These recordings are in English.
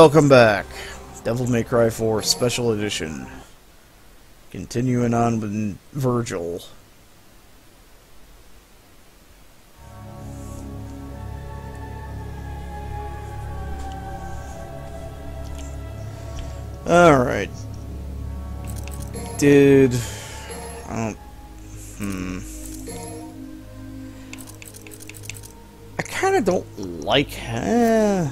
Welcome back. Devil May Cry 4 Special Edition. Continuing on with Virgil. Alright. Did... I don't... Hmm... I kinda don't like... Eh...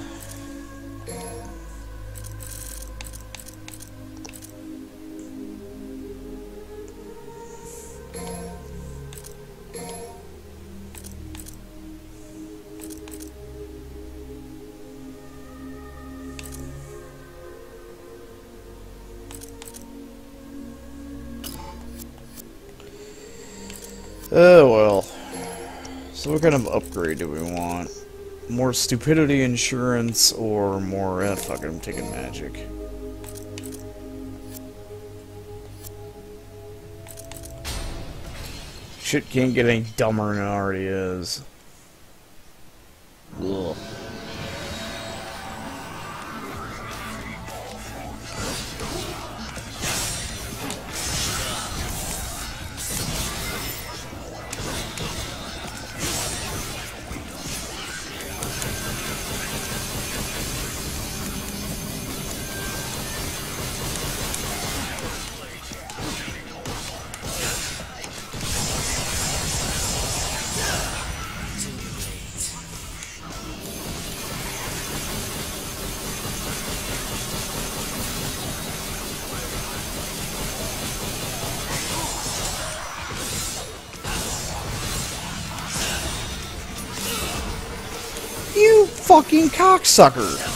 Oh well. So what kind of upgrade do we want? More stupidity insurance or more eh, fuck it, I'm taking magic. Shit can't get any dumber than it already is. Ugh. Fucking cocksucker!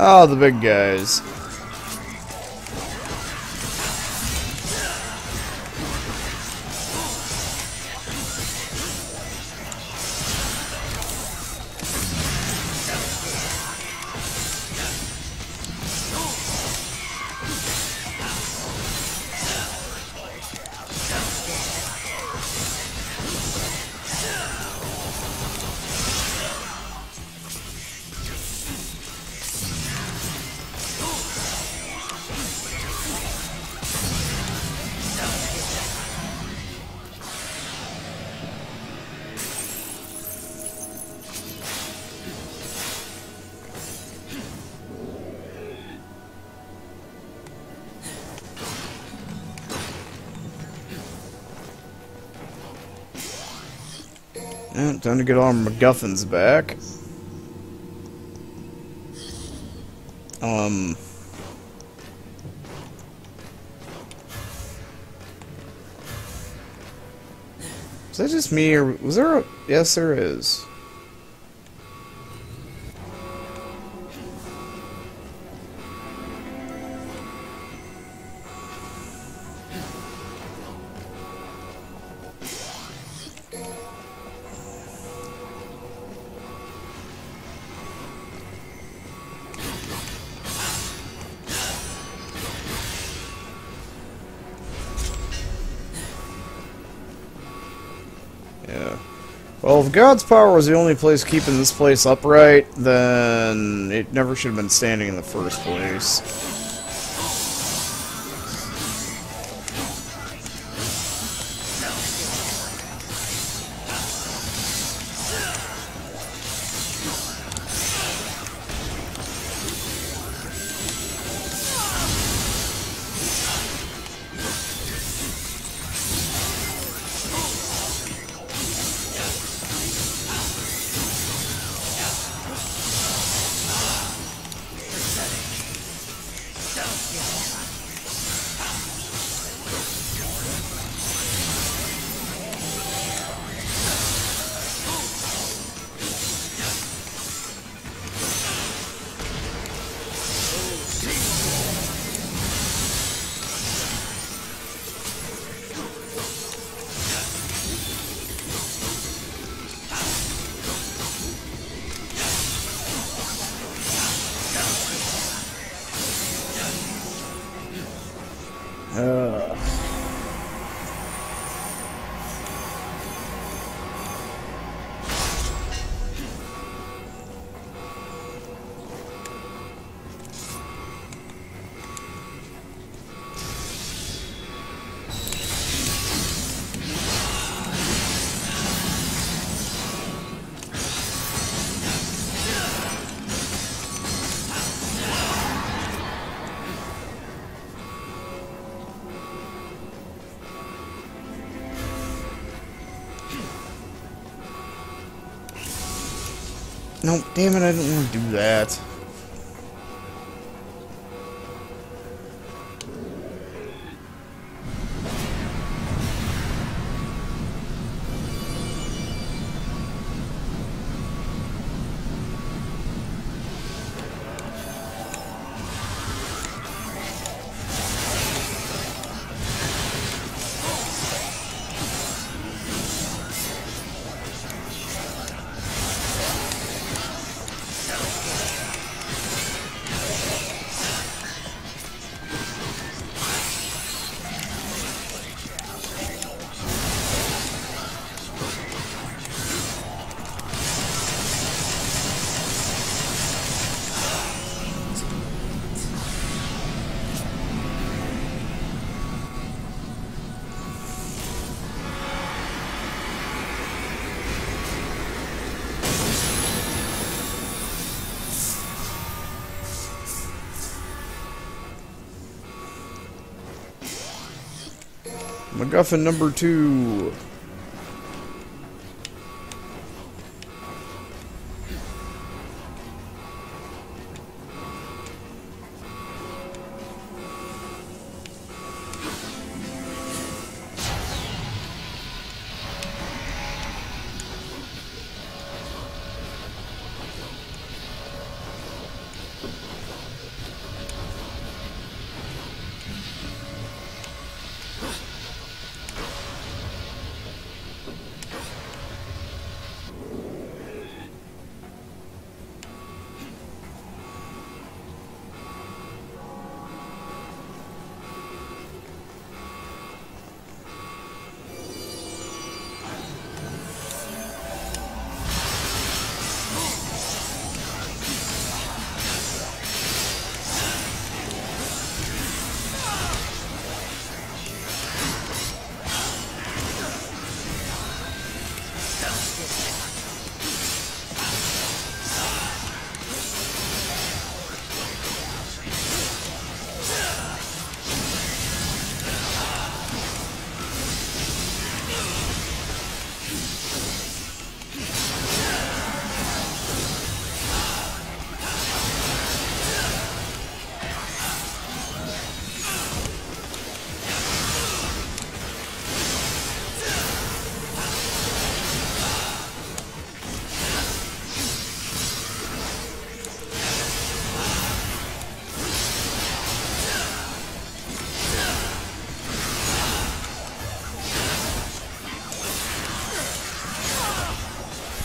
Oh, the big guys. Yeah, time to get all our MacGuffins back. Um. Is that just me, or was there a... Yes, there is. Yeah. Well, if God's power was the only place keeping this place upright, then it never should have been standing in the first place. No, damn it, I didn't want to do that. MacGuffin number two.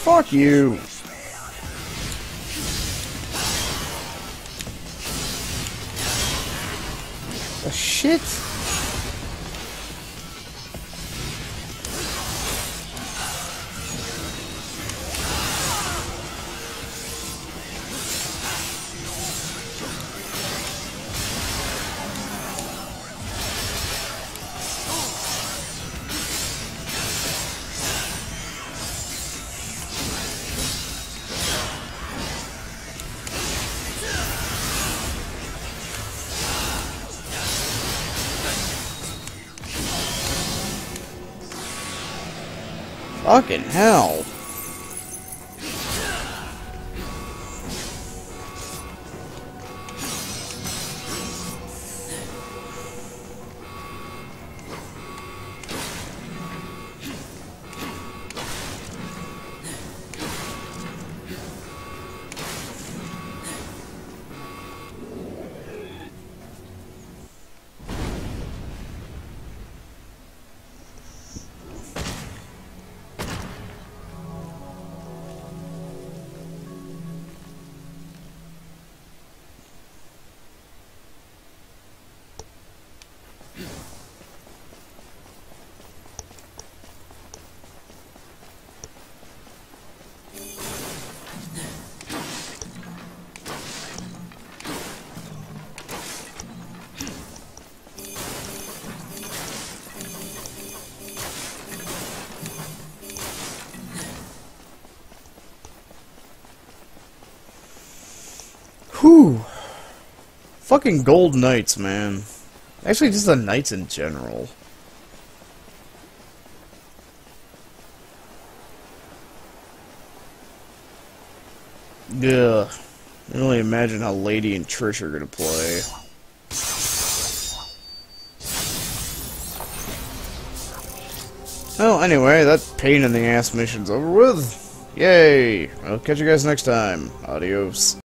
Fuck you. Shit? Fucking hell. Whew. Fucking gold knights, man. Actually, just the knights in general. Ugh. I can only imagine how Lady and Trish are gonna play. Well, anyway, that pain in the ass mission's over with. Yay! I'll catch you guys next time. Adios.